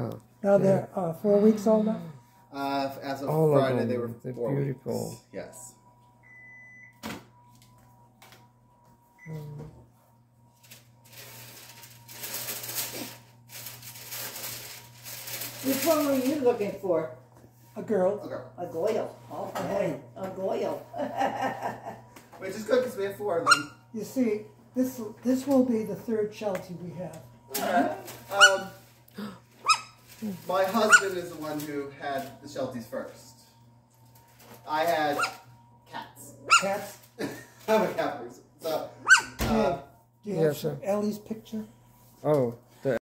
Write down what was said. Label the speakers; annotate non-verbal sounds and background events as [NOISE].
Speaker 1: Oh,
Speaker 2: Now they're uh, four weeks old now.
Speaker 3: Uh, as of
Speaker 1: All of
Speaker 3: Friday,
Speaker 1: them.
Speaker 3: they were
Speaker 1: They're
Speaker 3: four
Speaker 1: beautiful.
Speaker 3: weeks. Yes.
Speaker 4: Which one were you looking for?
Speaker 2: A girl.
Speaker 3: A girl.
Speaker 4: A goyle. Okay, a goyle. [LAUGHS]
Speaker 3: Which is good because we have four of them.
Speaker 2: You see, this this will be the third Sheltie we have.
Speaker 3: Um, my husband is the one who had the Shelties first. I had cats.
Speaker 2: Cats. [LAUGHS]
Speaker 3: I'm a cat person. So, uh,
Speaker 2: Do you have
Speaker 1: Yes, sir.
Speaker 2: Ellie's picture?
Speaker 1: oh,